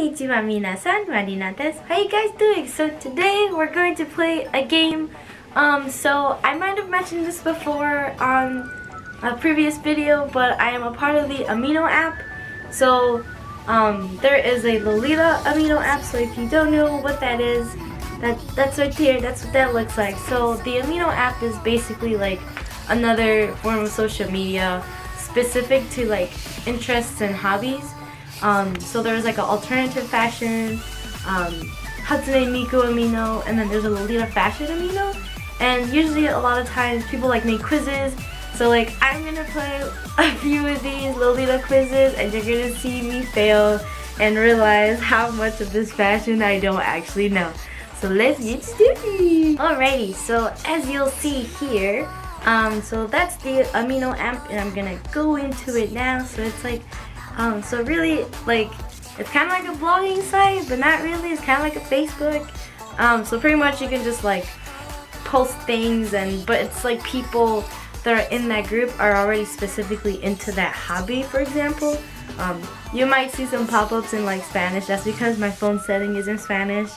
Konnichiwa minasan, Marina desu. How you guys doing? So today we're going to play a game. Um, so I might have mentioned this before on a previous video, but I am a part of the Amino app. So um, there is a Lolita Amino app, so if you don't know what that is, that that's right here, that's what that looks like. So the Amino app is basically like another form of social media specific to like interests and hobbies. Um, so there's like an alternative fashion, um, Hatsune Miku Amino, and then there's a Lolita Fashion Amino. And usually a lot of times people like make quizzes. So like I'm gonna play a few of these Lolita quizzes and you're gonna see me fail and realize how much of this fashion I don't actually know. So let's get started. Alrighty, so as you'll see here, um, so that's the amino amp and I'm gonna go into it now. So it's like um, so really, like, it's kind of like a blogging site, but not really. It's kind of like a Facebook. Um, so pretty much you can just like post things and, but it's like people that are in that group are already specifically into that hobby, for example. Um, you might see some pop-ups in like Spanish. That's because my phone setting is in Spanish.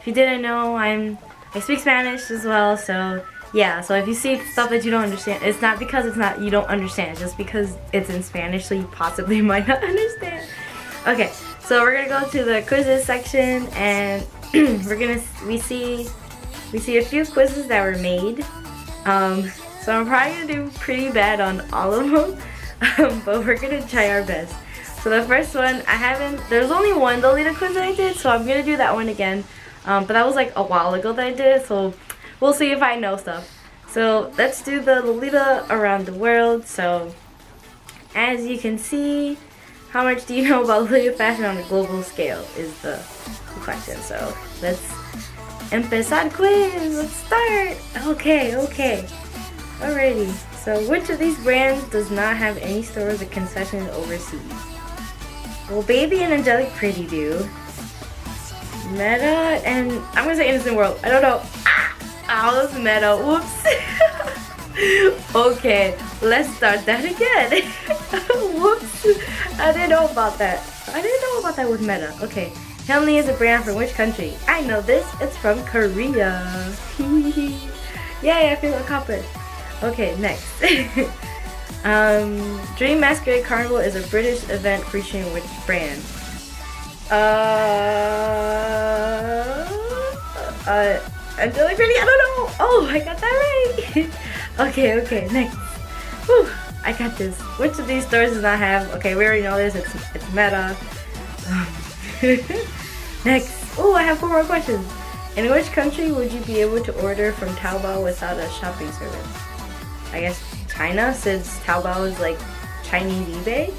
If you didn't know, I'm I speak Spanish as well, so yeah, so if you see stuff that you don't understand, it's not because it's not you don't understand, it's just because it's in Spanish, so you possibly might not understand. Okay, so we're gonna go to the quizzes section, and we're gonna we see we see a few quizzes that were made. Um, so I'm probably gonna do pretty bad on all of them, um, but we're gonna try our best. So the first one, I haven't, there's only one Lolita quiz that I did, so I'm gonna do that one again. Um, but that was like a while ago that I did, so we'll see if I know stuff. So let's do the Lolita around the world. So as you can see, how much do you know about Lolita fashion on a global scale is the question. So let's empezar quiz. Let's start. Okay, okay. Alrighty. So which of these brands does not have any stores or concessions overseas? Well, Baby and Angelic Pretty do. Meta and I'm gonna say Innocent World. I don't know. I was meta. Whoops. okay, let's start that again. Whoops. I didn't know about that. I didn't know about that with meta. Okay. Henley is a brand from which country? I know this. It's from Korea. Yay, I feel accomplished. Okay, next. um, Dream Masquerade Carnival is a British event featuring which brand? Uh, uh, Angelic Pretty, I don't know. Oh, I got that right. okay, okay, next. Whew, I got this. Which of these stores does not have? Okay, we already know this. It's it's Meta. next. Oh, I have four more questions. In which country would you be able to order from Taobao without a shopping service? I guess China, since Taobao is like Chinese eBay.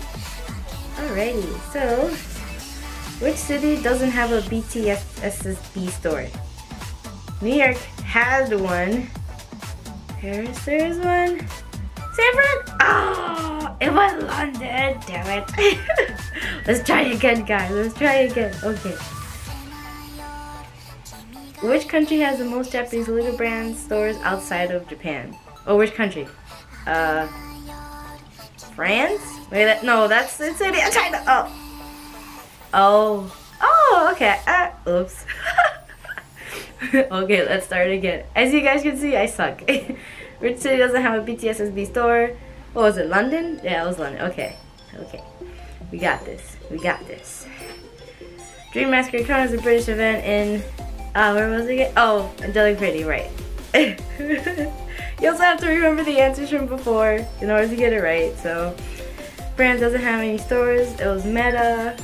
Alrighty, so which city doesn't have a BTSSB store? New York has one. Paris, there's one. San Fran? Oh, it was London. Damn it. Let's try again, guys. Let's try again. Okay. Which country has the most Japanese Lego brand stores outside of Japan? Oh, which country? Uh, France? Wait, that, no, that's it's in China. Oh. Oh. Oh, okay. Uh, oops. okay, let's start again. As you guys can see, I suck. Which city doesn't have a BTSSB store? What was it, London? Yeah, it was London. Okay, okay. We got this. We got this. Dream Masquerade Con is a British event in, uh, where was it again? Oh, Angelic Pretty, right. you also have to remember the answers from before in order to get it right, so. Brand doesn't have any stores. It was Meta.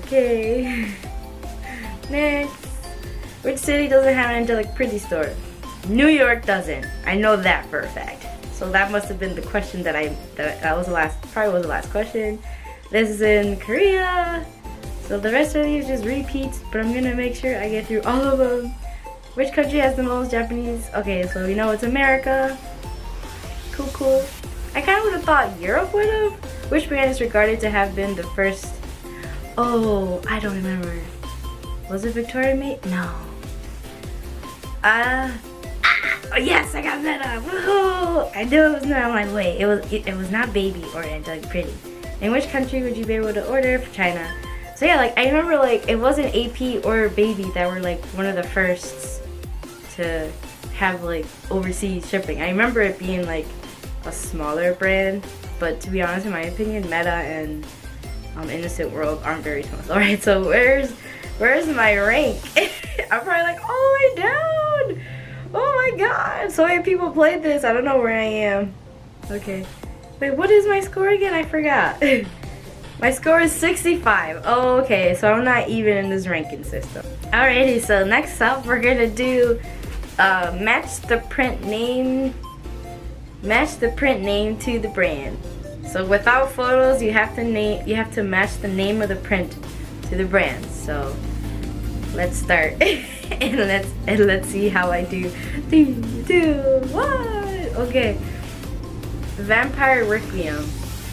Okay. Next. Which city doesn't have an angelic pretty store? New York doesn't. I know that for a fact. So that must have been the question that I, that, that was the last, probably was the last question. This is in Korea. So the rest of these just repeats, but I'm gonna make sure I get through all of them. Which country has the most Japanese? Okay, so we know it's America. Cool, cool. I kind of would have thought Europe would have. Which brand is regarded to have been the first? Oh, I don't remember. Was it Victorian Maiden? No. Uh, oh yes, I got Meta. Woohoo! I knew it was not my way. It was it, it was not Baby or Angelic Pretty. In which country would you be able to order for China? So yeah, like I remember like it wasn't AP or Baby that were like one of the firsts to have like overseas shipping. I remember it being like a smaller brand, but to be honest, in my opinion, Meta and um, Innocent World aren't very small. All right, so where's where's my rank? I'm probably like all the way down. Oh my god, so many people played this. I don't know where I am. Okay. Wait, what is my score again? I forgot. my score is 65. Oh, okay, so I'm not even in this ranking system. Alrighty, so next up we're gonna do uh, match the print name match the print name to the brand. So without photos, you have to name you have to match the name of the print to the brand. So let's start and let's and let's see how I do. Three, two, one. Okay. Vampire Requiem.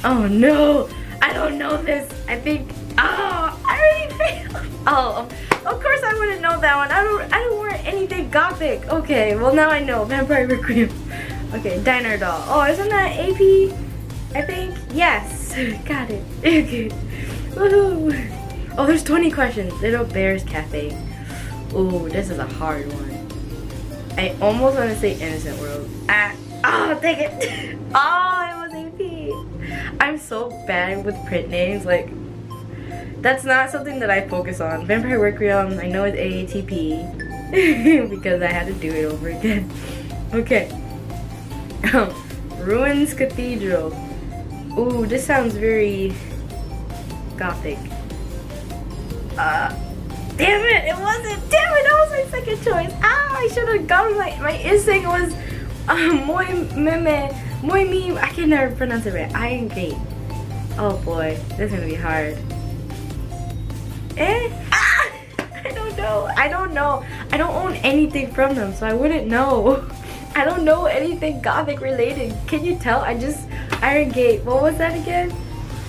Oh no, I don't know this. I think. Oh, I already failed. Oh, of course I wouldn't know that one. I don't. I don't wear anything gothic. Okay, well now I know Vampire Requiem. Okay, Diner Doll. Oh, isn't that AP? I think. Yes, got it. Okay. Woohoo. Oh, there's 20 questions. Little Bears Cafe. Ooh, this is a hard one. I almost want to say Innocent World. Ah, oh, take it. oh, it was AP. I'm so bad with print names. Like, that's not something that I focus on. Vampire Requiem, I know it's AATP because I had to do it over again. Okay. Ruins Cathedral. Ooh, this sounds very gothic. Uh, damn it, it wasn't. Damn it, that was my second choice. Ah, I should have gone. My my instinct was um, moi meme, moi meme. I can never pronounce it right. Iron Gate. Oh boy, this is gonna be hard. Eh? Ah! I don't know. I don't know. I don't own anything from them, so I wouldn't know. I don't know anything gothic related. Can you tell? I just Iron Gate. What was that again?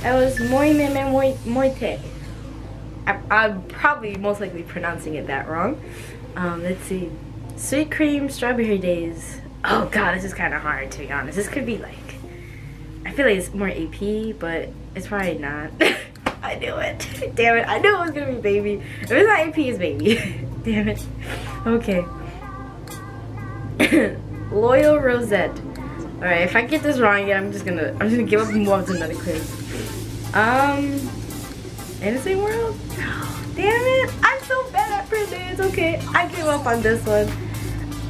It was Moi Meme Moi Moite. I, am probably most likely pronouncing it that wrong. Um, let's see. Sweet cream strawberry days. Oh god, this is kind of hard to be honest. This could be like, I feel like it's more AP, but it's probably not. I knew it. Damn it, I knew it was gonna be baby. If it's not AP, it's baby. Damn it. Okay. Loyal Rosette. Alright, if I get this wrong again, I'm just gonna I'm just gonna give up and move on to another quiz. Um Innocent World? Damn it! I'm so bad at printing. It's okay. I give up on this one.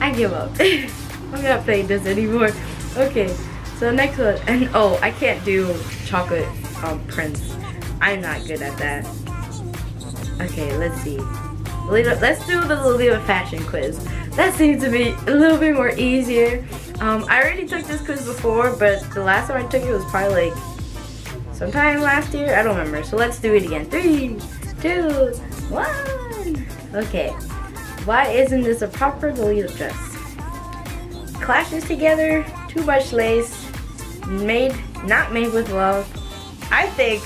I give up. I'm not playing this anymore. Okay, so next one. And oh, I can't do chocolate um, prints. I'm not good at that. Okay, let's see. let's do the Lolita fashion quiz. That seems to be a little bit more easier. Um, I already took this quiz before, but the last time I took it was probably like sometime last year. I don't remember. So let's do it again. Three, two, one. Okay. Why isn't this a proper Lolita dress? Clashes together, too much lace, made, not made with love. I think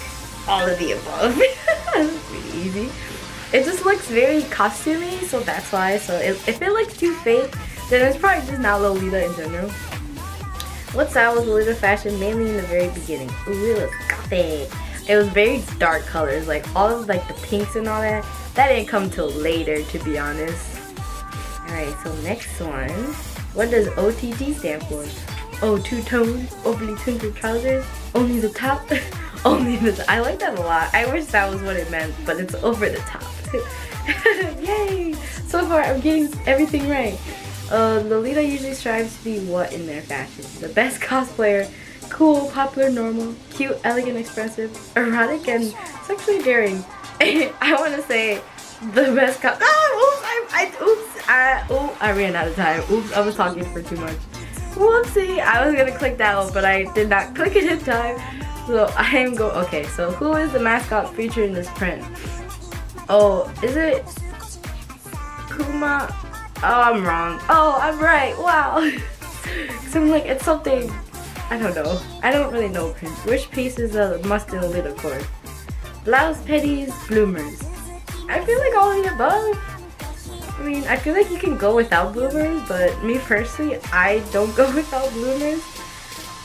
all of the above. Pretty easy. It just looks very costumey, so that's why. So if, if it looks too fake, then it's probably just not Lolita in general. What style was Lolita fashion mainly in the very beginning? Ooh, it looks gothic. It was very dark colors, like all of like the pinks and all that. That didn't come till later, to be honest. Alright, so next one. What does OTT stand for? Oh, two-tone, overly tinted trousers, only the top, only the I like that a lot. I wish that was what it meant, but it's over the top. Yay! So far, I'm getting everything right. Uh, Lolita usually strives to be what in their fashion? The best cosplayer, cool, popular, normal, cute, elegant, expressive, erotic, and sexually daring. I want to say the best cos- Ah, oops, I, I, oops, I, oops, I ran out of time. Oops, I was talking for too much. Whoopsie, I was gonna click that one, but I did not click it in time. So I am go, okay, so who is the mascot featured in this print? Oh, is it Kuma? Oh, I'm wrong. Oh, I'm right. Wow. so I'm like, it's something, I don't know. I don't really know. Which piece is a must in a little cord? Blouse, petties, bloomers. I feel like all of the above. I mean, I feel like you can go without bloomers, but me personally, I don't go without bloomers.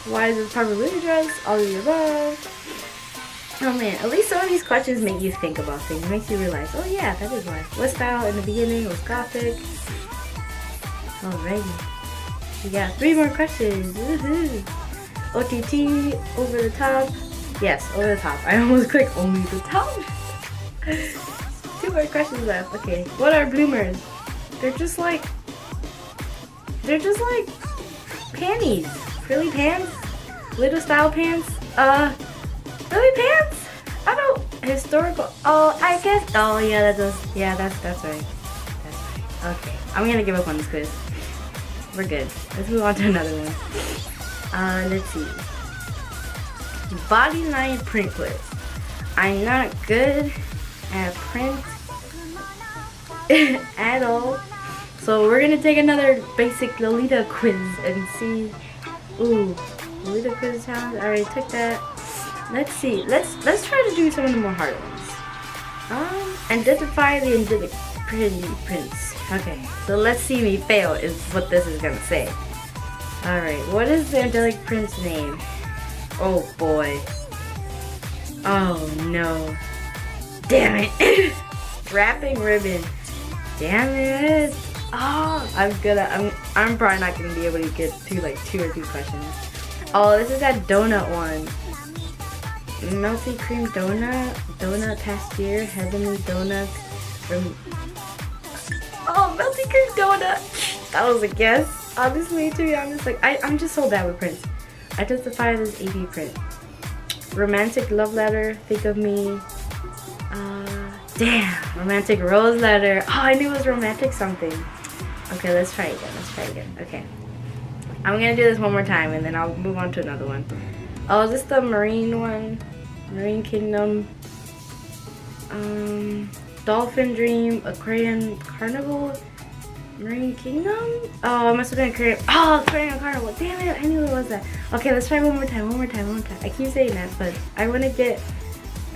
Why is this little dress? All the above. Oh man, at least some of these questions make you think about things. Makes you realize, oh yeah, that is why. What style in the beginning was Gothic? Alrighty. We got three more questions. OTT, over the top. Yes, over the top. I almost clicked only the top. Two more questions left. Okay, what are bloomers? They're just like, they're just like panties. Frilly pants? Little style pants? Uh, frilly pants? I don't, historical, oh, I guess, oh yeah, that does, yeah, that's, that's right. That's right. Okay, I'm gonna give up on this quiz. We're good. Let's move on to another one. Uh, let's see. Bodyline print quiz. I'm not good at print at all. So we're gonna take another basic Lolita quiz and see. Ooh, Lolita quiz challenge. I already took that. Let's see. Let's let's try to do some of the more hard ones. Um, identify the angelic pretty prints. Okay, so let's see me fail is what this is gonna say. Alright, what is the angelic prince name? Oh boy. Oh no. Damn it. Wrapping ribbon. Damn it. Oh, I'm gonna, I'm, I'm probably not gonna be able to get through like two or three questions. Oh, this is that donut one. Melty cream donut, donut pastier, heavenly Donut, Oh, melty cream donut. That was a guess. Honestly, to be honest, like I, I'm just so bad with prints. I justify this AP print. Romantic love letter, think of me. Uh, damn, romantic rose letter. Oh, I knew it was romantic something. Okay, let's try again. Let's try again. Okay. I'm gonna do this one more time and then I'll move on to another one. Oh, is this the marine one? Marine Kingdom. Um, Dolphin Dream, Aquarium Carnival, Marine Kingdom? Oh, I must have been Aquarium. Oh, Aquarium Carnival. Damn it, I knew it was that. Okay, let's try one more time, one more time, one more time. I keep saying that, but I want to get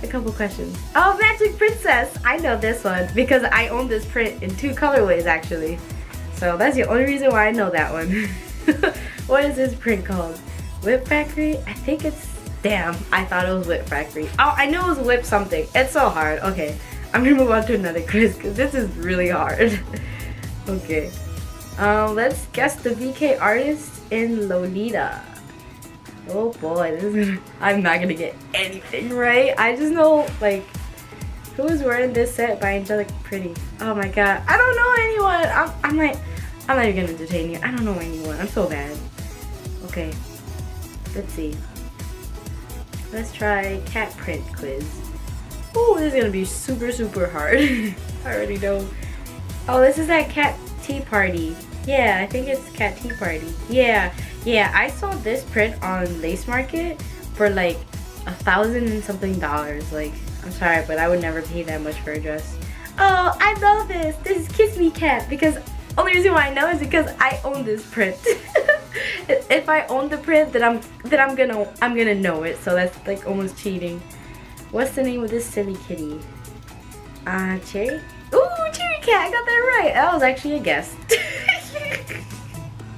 a couple questions. Oh, Magic Princess! I know this one because I own this print in two colorways actually. So that's the only reason why I know that one. what is this print called? Whip Factory? I think it's, damn, I thought it was Whip Factory. Oh, I knew it was Whip something. It's so hard. Okay. I'm gonna move on to another quiz because this is really hard. okay. Um, let's guess the VK artist in Lolita. Oh boy, this is I'm not gonna get anything right. I just know like who is wearing this set by Angelic Pretty. Oh my god, I don't know anyone. I'm, I'm like, I'm not even gonna entertain you. I don't know anyone. I'm so bad. Okay, let's see. Let's try cat print quiz. Oh, this is gonna be super, super hard. I already know. Oh, this is that cat tea party. Yeah, I think it's cat tea party. Yeah, yeah, I saw this print on Lace Market for like a thousand and something dollars. Like, I'm sorry, but I would never pay that much for a dress. Oh, I love this. This is Kiss Me Cat because only reason why I know is because I own this print. if I own the print, then I'm then I'm gonna I'm gonna know it. So that's like almost cheating. What's the name of this silly kitty? Uh, Cherry? Ooh, Cherry Cat, I got that right. That was actually a guess.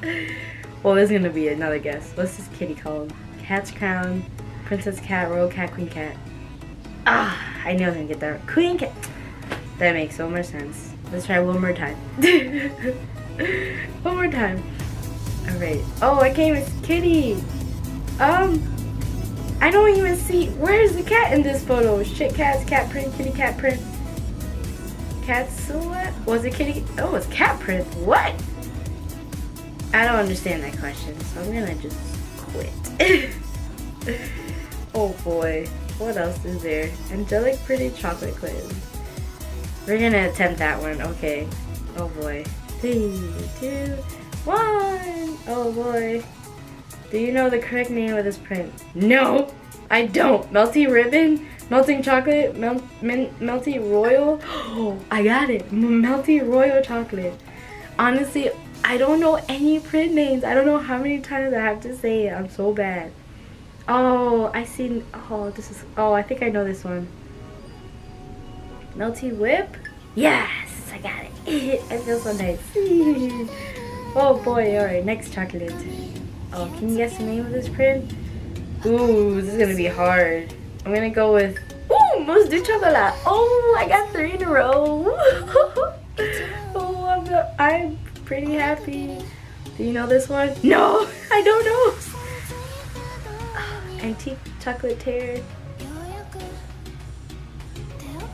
well, there's gonna be another guess. What's this kitty called? Cat's Crown, Princess Cat, Royal Cat, Queen Cat. Ah, I knew I was gonna get that. Queen Cat. That makes so much sense. Let's try one more time. one more time. Alright. Oh, I came as Kitty. Um, I don't even see, where's the cat in this photo? Shit cats, cat print, kitty cat print. Cat silhouette? Was it kitty? Oh, it's cat print. What? I don't understand that question, so I'm gonna just quit. oh boy. What else is there? Angelic Pretty Chocolate Quiz. We're gonna attempt that one. Okay. Oh boy. Three, two, one. Oh boy. Do you know the correct name of this print? No, I don't. Melty Ribbon, Melting Chocolate, mel Melty Royal. Oh, I got it. Melty Royal Chocolate. Honestly, I don't know any print names. I don't know how many times I have to say it. I'm so bad. Oh, I see. Oh, this is. Oh, I think I know this one. Melty Whip? Yes, I got it. I feel so nice. oh boy, alright, next chocolate. Oh, can you guess the name of this print? Ooh, this is gonna be hard. I'm gonna go with, ooh, mousse de chocolat. Oh, I got three in a row. oh, I'm, I'm pretty happy. Do you know this one? No, I don't know. Antique chocolate tear.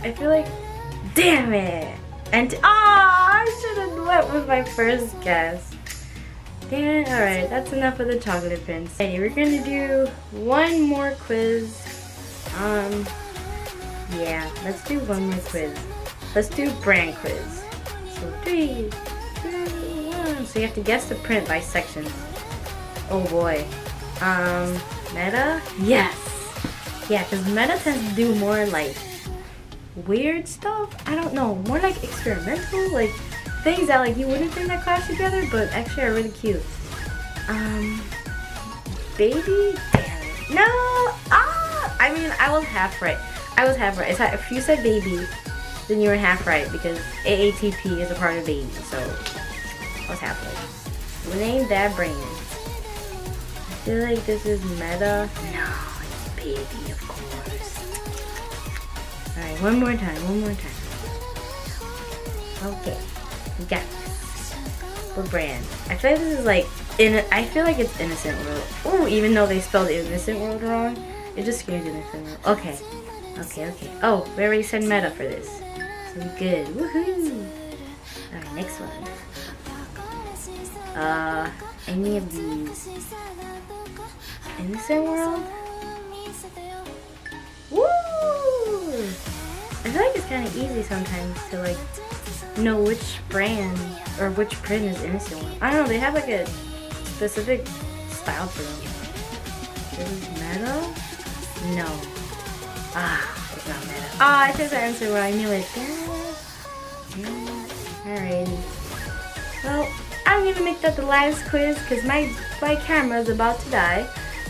I feel like, damn it. And ah, I should have went with my first guess. Damn. Alright, that's enough of the chocolate prints. Hey, we're gonna do one more quiz. Um, yeah, let's do one more quiz. Let's do brand quiz. So three, two, one. So you have to guess the print by sections. Oh boy. Um, meta? Yes. Yeah, because meta tends to do more like weird stuff. I don't know, more like experimental, like things that like you wouldn't think that clash together, but actually are really cute. Um, baby, damn. No, ah, I mean, I was half right. I was half right. If you said baby, then you were half right because AATP is a part of baby, so I was half right. Name that brand. I feel like this is meta. No, it's baby, of course. Alright, one more time, one more time. Okay. We got this. Brand? I feel like this is like in. I feel like it's Innocent World. Oh, even though they spelled Innocent World wrong, it just scares Innocent World. Okay, okay, okay. Oh, we already said meta for this, so we good. Woohoo! All right, next one. Uh, any of these? Innocent World. Feel like it's kind of easy sometimes to like know which brand or which print is innocent one. I don't know, they have like a specific style for them. This is metal? No. Ah, it's not metal. Ah, I chose the answer where I knew it. Alrighty. Well, I'm gonna make that the last quiz because my, my camera is about to die.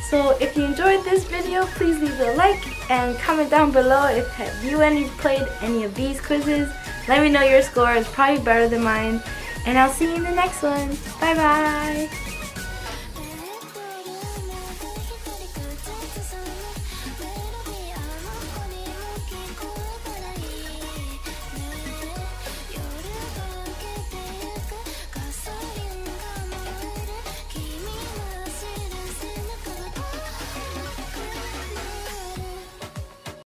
So if you enjoyed this video, please leave a like and comment down below if have you any played any of these quizzes. Let me know your score. It's probably better than mine. And I'll see you in the next one. Bye bye.